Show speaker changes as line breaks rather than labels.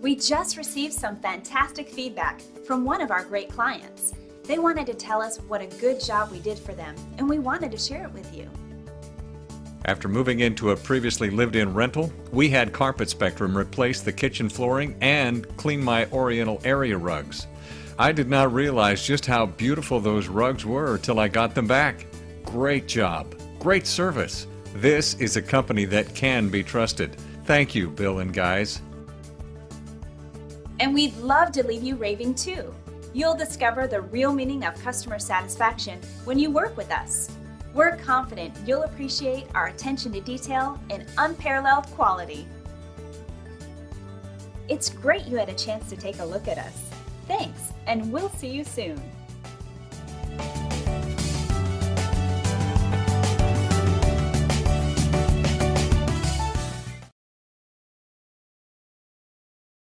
We just received some fantastic feedback from one of our great clients. They wanted to tell us what a good job we did for them, and we wanted to share it with you.
After moving into a previously lived in rental, we had Carpet Spectrum replace the kitchen flooring and clean my Oriental area rugs. I did not realize just how beautiful those rugs were till I got them back. Great job. Great service. This is a company that can be trusted. Thank you, Bill and guys.
And we'd love to leave you raving too. You'll discover the real meaning of customer satisfaction when you work with us. We're confident you'll appreciate our attention to detail and unparalleled quality. It's great you had a chance to take a look at us. Thanks, and we'll see you soon.